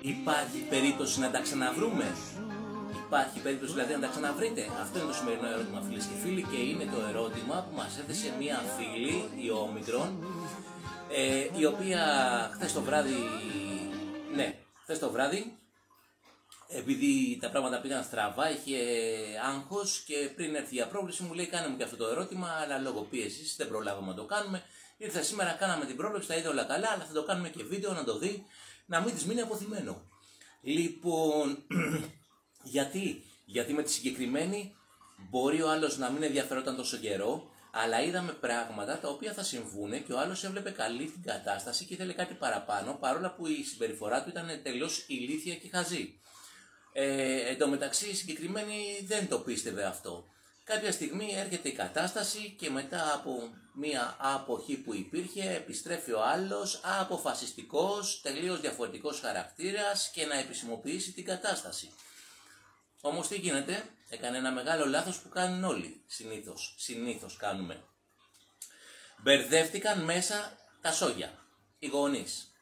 Υπάρχει περίπτωση να τα ξαναβρούμε; Υπάρχει περίπτωση δηλαδή να τα ξαναβρείτε; Αυτό είναι το σημερινό ερώτημα φίλες και φίλοι και είναι το ερώτημα που μας έθεσε μία φίλη, η Όμικρον, ε, η οποία χθες το βράδυ, ναι, χθες το βράδυ, επειδή τα πράγματα πήγαν στραβά, είχε άγχος και πριν έρθει η απρόβληση μου λέει κάνε μου και αυτό το ερώτημα, αλλά λόγω πίεσης δεν προλάβαμε να το κάνουμε. Ήρθα σήμερα, κάναμε την πρόβλεψη, τα είδε όλα καλά, αλλά θα το κάνουμε και βίντεο να το δει, να μην της μείνει αποθυμένο. Λοιπόν, γιατί, γιατί με τη συγκεκριμένη μπορεί ο άλλος να μην ενδιαφερόταν τόσο καιρό, αλλά είδαμε πράγματα τα οποία θα συμβούν και ο άλλος έβλεπε καλή την κατάσταση και ήθελε κάτι παραπάνω, παρόλα που η συμπεριφορά του ήταν τελείως ηλίθια και χαζή. Ε, εν τω μεταξύ η συγκεκριμένη δεν το πίστευε αυτό. Κάποια στιγμή έρχεται η κατάσταση και μετά από μία αποχή που υπήρχε επιστρέφει ο άλλος αποφασιστικός, τελείως διαφορετικός χαρακτήρας και να επισημοποιήσει την κατάσταση. Όμως τι γίνεται, έκανε ένα μεγάλο λάθος που κάνουν όλοι, συνήθως, συνήθως κάνουμε. Μπερδεύτηκαν μέσα τα σόγια, οι γονείς.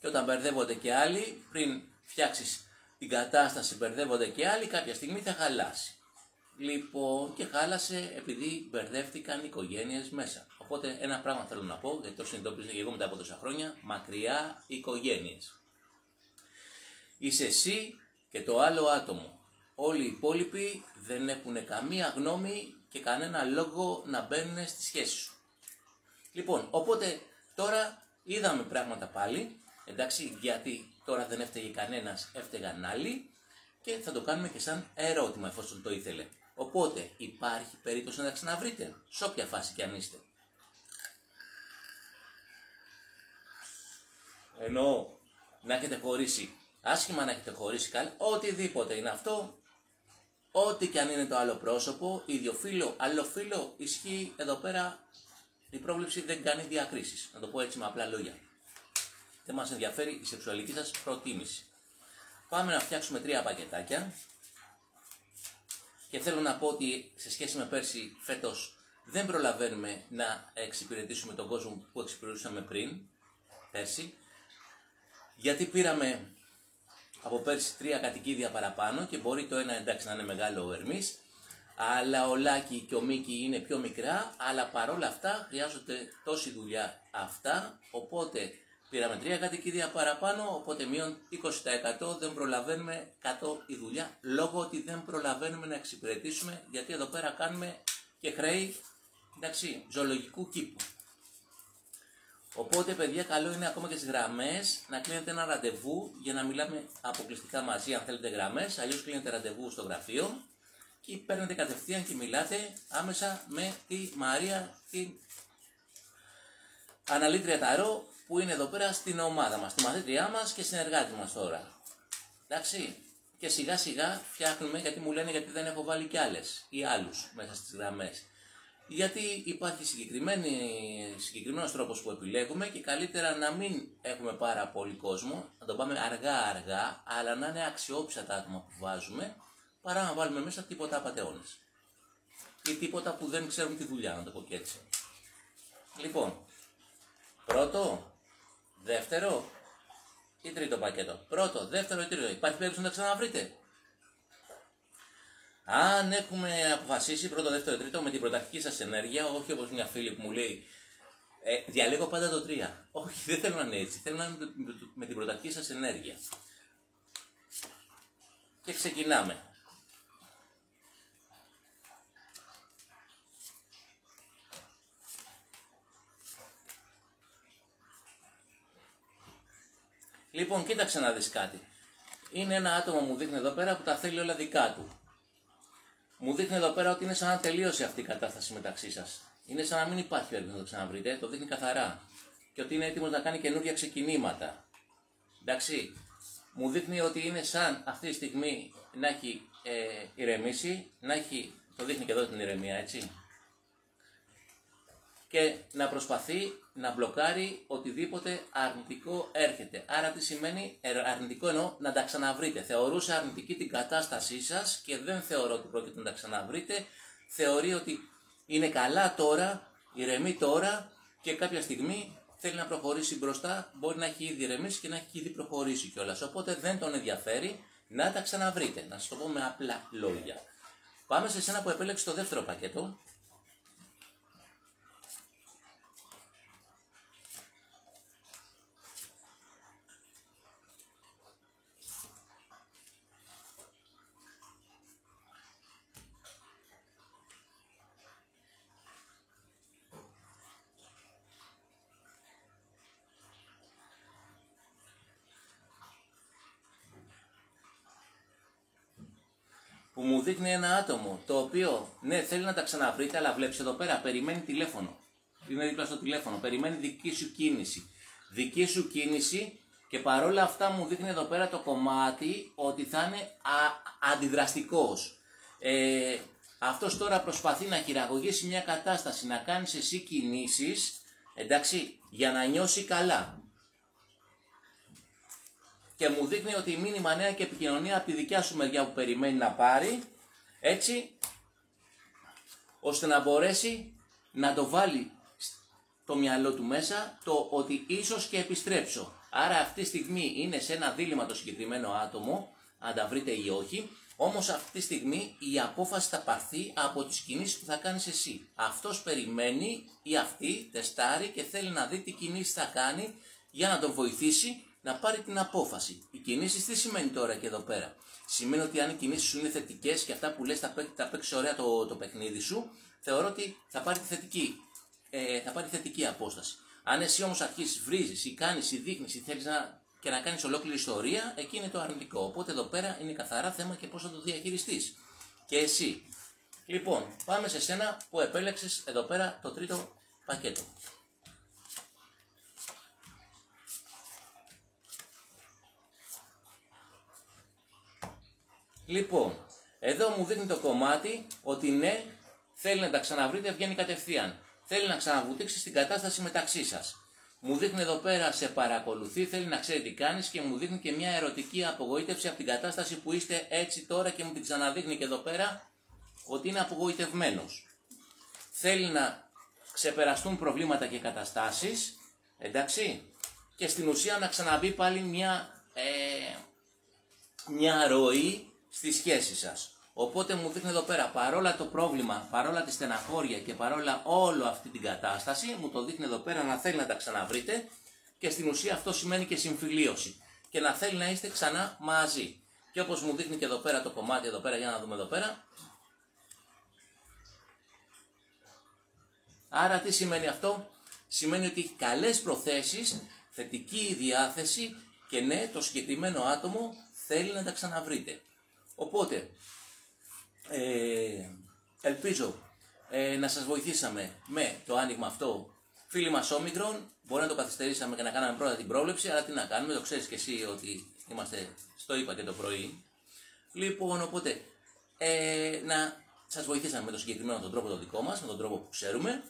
Και όταν μπερδεύονται και άλλοι, πριν φτιάξεις την κατάσταση, μπερδεύονται και άλλοι, κάποια στιγμή θα χαλάσει. Λοιπόν, και χάλασε επειδή μπερδεύτηκαν οι οικογένειες μέσα. Οπότε ένα πράγμα θέλω να πω, γιατί το συνειδητοποίησα και εγώ μετά από τόσα χρόνια, μακριά οικογένειες. Είσαι εσύ και το άλλο άτομο. Όλοι οι υπόλοιποι δεν έχουν καμία γνώμη και κανένα λόγο να μπαίνουν στη σχέση σου. Λοιπόν, οπότε τώρα είδαμε πράγματα πάλι, εντάξει, γιατί τώρα δεν έφταιγε κανένας, έφταιγαν άλλοι και θα το κάνουμε και σαν ερώτημα εφόσον το ήθελε. Οπότε υπάρχει περίπτωση να τα ξαναβρείτε, σε όποια φάση και αν είστε. Ενώ να έχετε χωρίσει, άσχημα να έχετε χωρίσει καλά, οτιδήποτε είναι αυτό, ό,τι και αν είναι το άλλο πρόσωπο, ίδιο φίλο, άλλο φίλο, ισχύει εδώ πέρα η πρόβλεψη δεν κάνει διακρίσεις. Να το πω έτσι με απλά λόγια. Δεν μας ενδιαφέρει η σεξουαλική σας προτίμηση. Πάμε να φτιάξουμε τρία πακετάκια και θέλω να πω ότι σε σχέση με πέρσι, φέτος δεν προλαβαίνουμε να εξυπηρετήσουμε τον κόσμο που εξυπηρετούσαμε πριν, πέρσι, γιατί πήραμε από πέρσι τρία κατοικίδια παραπάνω και μπορεί το ένα εντάξει να είναι μεγάλο ο Ερμής, αλλά ο Λάκη και ο Μίκη είναι πιο μικρά, αλλά παρόλα αυτά χρειάζονται τόση δουλειά αυτά, οπότε Πήραμε τρία κατοικίδια παραπάνω, οπότε μείον 20% δεν προλαβαίνουμε 100 η δουλειά, λόγω ότι δεν προλαβαίνουμε να εξυπηρετήσουμε, γιατί εδώ πέρα κάνουμε και χρέη, εντάξει, ζωολογικού κήπου. Οπότε, παιδιά, καλό είναι ακόμα και στις γραμμές να κλείνετε ένα ραντεβού για να μιλάμε αποκλειστικά μαζί, αν θέλετε γραμμές. Αλλιώς κλείνετε ραντεβού στο γραφείο και παίρνετε κατευθείαν και μιλάτε άμεσα με τη Μαρία, την αναλύτρια Ταρό, που είναι εδώ πέρα στην ομάδα μας, τη μαθήτριά μας και συνεργάτη μας τώρα. Εντάξει, και σιγά σιγά φτιάχνουμε, γιατί μου λένε γιατί δεν έχω βάλει κι άλλες ή άλλους μέσα στις γραμμές. Γιατί υπάρχει συγκεκριμένος τρόπος που επιλέγουμε και καλύτερα να μην έχουμε πάρα πολύ κόσμο, να το πάμε αργά αργά, αλλά να είναι αξιόπιστα τα άτομα που βάζουμε, παρά να βάλουμε μέσα τίποτα απαταιώνες. Ή τίποτα που δεν ξέρουν τη δουλειά, να το πω και έτσι. Λοιπόν, πρώτο, Δεύτερο ή τρίτο πακέτο. Πρώτο, δεύτερο ή τρίτο. Υπάρχει περίπτωση να τα ξαναβρείτε. Αν έχουμε αποφασίσει πρώτο, δεύτερο ή τρίτο με την πρωταρχική σας ενέργεια, όχι όπως μια φίλη που μου λέει ε, διαλέγω πάντα το 3. Όχι, δεν θέλω να είναι έτσι. Θέλω να είναι με την πρωταρχική σας ενέργεια. Και ξεκινάμε. Λοιπόν, κοίταξε να δεις κάτι. Είναι ένα άτομο μου δείχνει εδώ πέρα που τα θέλει όλα δικά του. Μου δείχνει εδώ πέρα ότι είναι σαν να τελείωσε αυτή η κατάσταση μεταξύ σας. Είναι σαν να μην υπάρχει περίπτωση να το ξαναβρείτε, το δείχνει καθαρά. Και ότι είναι έτοιμος να κάνει καινούργια ξεκινήματα. Εντάξει. Μου δείχνει ότι είναι σαν αυτή τη στιγμή να έχει ε, ηρεμήσει, να έχει. Το δείχνει και εδώ την ηρεμία, έτσι και να προσπαθεί να μπλοκάρει οτιδήποτε αρνητικό έρχεται. Άρα τι σημαίνει αρνητικό εννοώ να τα ξαναβρείτε. Θεωρούσε αρνητική την κατάστασή σας και δεν θεωρώ ότι πρόκειται να τα ξαναβρείτε. Θεωρεί ότι είναι καλά τώρα, ηρεμεί τώρα και κάποια στιγμή θέλει να προχωρήσει μπροστά, μπορεί να έχει ήδη ηρεμήσει και να έχει ήδη προχωρήσει κιόλας. Οπότε δεν τον ενδιαφέρει να τα ξαναβρείτε. Να σας το πω με απλά λόγια. Πάμε σε σένα που επέλεξες το δεύτερο πακέτο. Που μου δείχνει ένα άτομο το οποίο ναι θέλει να τα ξαναβρείτε αλλά βλέπεις εδώ πέρα περιμένει τηλέφωνο. Είναι δίπλα στο τηλέφωνο, περιμένει δική σου κίνηση. Δική σου κίνηση και παρόλα αυτά μου δείχνει εδώ πέρα το κομμάτι ότι θα είναι α, αντιδραστικός. Ε, αυτός τώρα προσπαθεί να χειραγωγήσει μια κατάσταση, να κάνεις εσύ κινήσεις, εντάξει, για να νιώσει καλά και μου δείχνει ότι η μήνυμα νέα και επικοινωνία από τη δικιά σου μεριά που περιμένει να πάρει, έτσι, ώστε να μπορέσει να το βάλει στο μυαλό του μέσα το ότι ίσως και επιστρέψω. Άρα αυτή τη στιγμή είναι σε ένα δίλημα το συγκεκριμένο άτομο, αν τα βρείτε ή όχι, όμως αυτή τη στιγμή η απόφαση θα πάρθει από τις κινήσεις που θα κάνεις εσύ. Αυτός περιμένει ή αυτή τεστάρει και θέλει να δει τι κινήσεις θα κάνει για να τον βοηθήσει να πάρει την απόφαση. Οι κινήσεις τι σημαίνει τώρα και εδώ πέρα; Σημαίνει ότι αν οι κινήσεις σου είναι θετικές και αυτά που λες θα, θα παίξει ωραία το, το παιχνίδι σου, θεωρώ ότι θα πάρει τη θετική, ε, θα πάρει θετική απόσταση. Αν εσύ όμως αρχίσεις, βρίζεις ή κάνεις ή δείχνεις ή θέλεις να, και να κάνεις ολόκληρη ιστορία, εκεί είναι το αρνητικό. Οπότε εδώ πέρα είναι καθαρά θέμα και πώς θα το διαχειριστείς. Και εσύ. Λοιπόν, πάμε σε σένα που επέλεξες εδώ πέρα το τρίτο πακέτο. Λοιπόν, εδώ μου δείχνει το κομμάτι ότι ναι, θέλει να τα ξαναβρείτε, βγαίνει κατευθείαν. Θέλει να ξαναβουτήξει την κατάσταση μεταξύ σας. Μου δείχνει εδώ πέρα σε παρακολουθεί, θέλει να ξέρει τι κάνεις και μου δείχνει και μια ερωτική απογοήτευση από την κατάσταση που είστε έτσι τώρα και μου την ξαναδείχνει και εδώ πέρα ότι είναι απογοητευμένος. Θέλει να ξεπεραστούν προβλήματα και καταστάσεις, εντάξει, και στην ουσία να ξαναμπεί πάλι μια, ε, μια ροή στη σχέση σας. Οπότε μου δείχνει εδώ πέρα, παρόλα το πρόβλημα, παρόλα τη στεναχώρια και παρόλα όλη αυτή την κατάσταση, μου το δείχνει εδώ πέρα να θέλει να τα ξαναβρείτε και στην ουσία αυτό σημαίνει και συμφιλίωση. Και να θέλει να είστε ξανά μαζί. Και όπως μου δείχνει και εδώ πέρα το κομμάτι εδώ πέρα, για να δούμε εδώ πέρα. Άρα τι σημαίνει αυτό; Σημαίνει ότι έχει καλές προθέσεις, θετική διάθεση και ναι, το συγκεκριμένο άτομο θέλει να τα ξαναβρείτε. Οπότε, ε, ελπίζω ε, να σας βοηθήσαμε με το άνοιγμα αυτό. Φίλοι μας όμικρον, μπορεί να το καθυστερήσαμε και να κάναμε πρώτα την πρόβλεψη, αλλά τι να κάνουμε, το ξέρεις και εσύ ότι είμαστε στο είπα και το πρωί. Λοιπόν, οπότε, ε, να σας βοηθήσαμε με το συγκεκριμένο τον τρόπο το δικό μας, με τον τρόπο που ξέρουμε.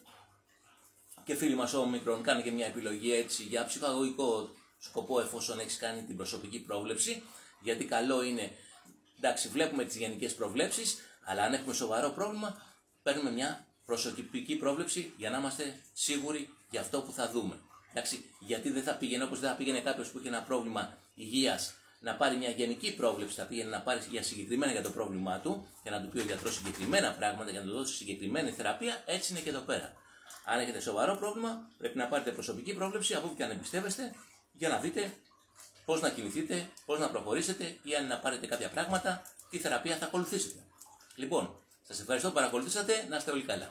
Και φίλοι μας όμικρον κάνει και μια επιλογή έτσι για ψυχαγωγικό σκοπό εφόσον έχεις κάνει την προσωπική πρόβλεψη, γιατί καλό είναι εντάξει, βλέπουμε τις γενικές προβλέψεις, αλλά αν έχουμε σοβαρό πρόβλημα, παίρνουμε μια προσωπική πρόβλεψη για να είμαστε σίγουροι για αυτό που θα δούμε. Εντάξει, γιατί δεν θα πήγαινε όπως δεν θα πήγαινε κάποιος που έχει ένα πρόβλημα υγείας να πάρει μια γενική πρόβλεψη, θα πήγαινε να πάρει για συγκεκριμένα για το πρόβλημά του και να του πει ο γιατρός συγκεκριμένα πράγματα για να του δώσει συγκεκριμένη θεραπεία, έτσι είναι και εδώ πέρα. Αν έχετε σοβαρό πρόβλημα, πρέπει να πάρετε προσωπική πρόβλεψη από όπου και αν εμπιστεύεστε για να δείτε πώς να κινηθείτε, πώς να προχωρήσετε ή αν να πάρετε κάποια πράγματα, τι θεραπεία θα ακολουθήσετε. Λοιπόν, σας ευχαριστώ που παρακολουθήσατε, να είστε όλοι καλά.